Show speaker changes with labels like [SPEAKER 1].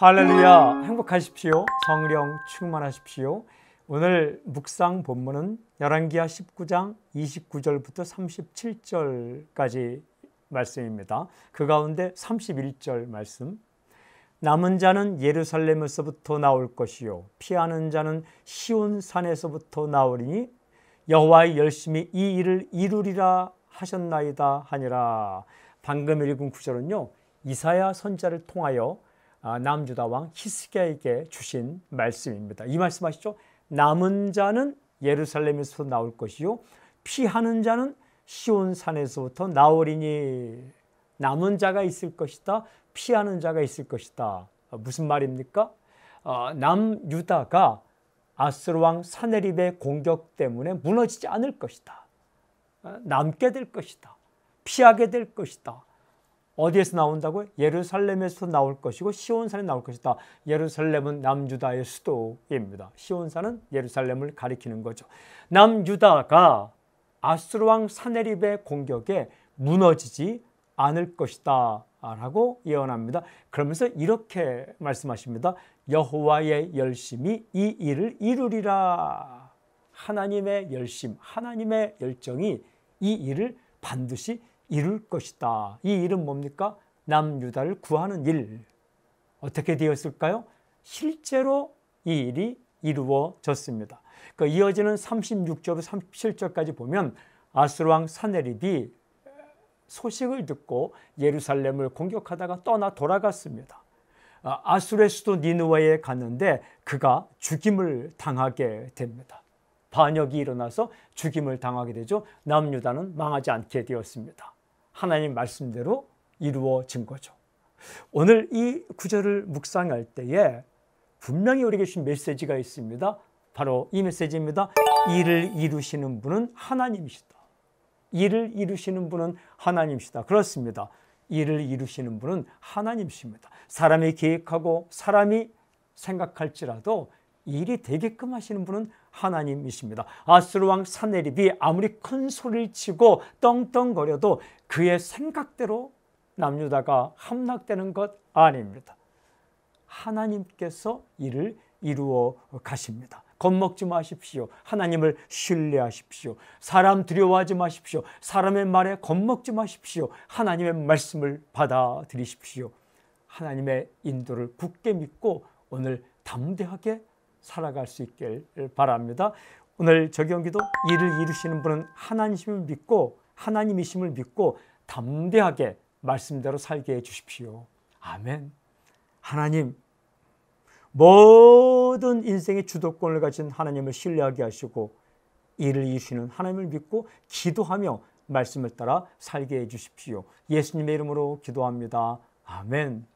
[SPEAKER 1] 할렐루야. 행복하십시오. 성령 충만하십시오. 오늘 묵상 본문은 열왕기하 19장 29절부터 37절까지 말씀입니다. 그 가운데 31절 말씀. 남은 자는 예루살렘에서부터 나올 것이요. 피하는 자는 시온 산에서부터 나오리니 여호와의 열심히 이 일을 이루리라 하셨나이다 하니라. 방금 읽은 구절은요. 이사야 선자를 통하여 아, 남주다 왕 히스기야에게 주신 말씀입니다. 이 말씀하시죠. 남은 자는 예루살렘에서 나올 것이요 피하는 자는 시온 산에서부터 나오리니 남은 자가 있을 것이다. 피하는 자가 있을 것이다. 아, 무슨 말입니까? 어, 남유다가 아스르 왕 사네립의 공격 때문에 무너지지 않을 것이다. 남게 될 것이다. 피하게 될 것이다. 어디에서 나온다고요? 예루살렘에서 나올 것이고 시온산에 나올 것이다. 예루살렘은 남유다의 수도입니다. 시온산은 예루살렘을 가리키는 거죠. 남유다가 아수르 왕 사네립의 공격에 무너지지 않을 것이다 라고 예언합니다. 그러면서 이렇게 말씀하십니다. 여호와의 열심이 이 일을 이루리라. 하나님의 열심, 하나님의 열정이 이 일을 반드시 이룰 것이다. 이 일은 뭡니까? 남유다를 구하는 일. 어떻게 되었을까요? 실제로 이 일이 이루어졌습니다. 그 이어지는 36절부터 37절까지 보면 아수르왕 사네립이 소식을 듣고 예루살렘을 공격하다가 떠나 돌아갔습니다. 아, 아수르의 수도 니느웨에 갔는데 그가 죽임을 당하게 됩니다. 반역이 일어나서 죽임을 당하게 되죠. 남유다는 망하지 않게 되었습니다. 하나님 말씀대로 이루어진 거죠. 오늘 이 구절을 묵상할 때에 분명히 우리에게 주신 메시지가 있습니다. 바로 이 메시지입니다. 일을 이루시는 분은 하나님이시다. 일을 이루시는 분은 하나님이시다. 그렇습니다. 일을 이루시는 분은 하나님이십니다. 사람이 계획하고 사람이 생각할지라도 일이 되게끔 하시는 분은 하나님이십니다. 아스르 왕 사네립이 아무리 큰 소리를 치고 떵떵거려도 그의 생각대로 남유다가 함락되는 것 아닙니다. 하나님께서 일을 이루어 가십니다. 겁먹지 마십시오. 하나님을 신뢰하십시오. 사람 두려워하지 마십시오. 사람의 말에 겁먹지 마십시오. 하나님의 말씀을 받아들이십시오. 하나님의 인도를 굳게 믿고 오늘 담대하게 살아갈 수 있길 바랍니다. 오늘 적용기도 일을 이루시는 분은 하나님을 믿고 하나님이심을 믿고 담대하게 말씀대로 살게 해 주십시오. 아멘. 하나님 모든 인생의 주도권을 가진 하나님을 신뢰하게 하시고 일을 이루시는 하나님을 믿고 기도하며 말씀을 따라 살게 해 주십시오. 예수님의 이름으로 기도합니다. 아멘.